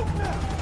Move now!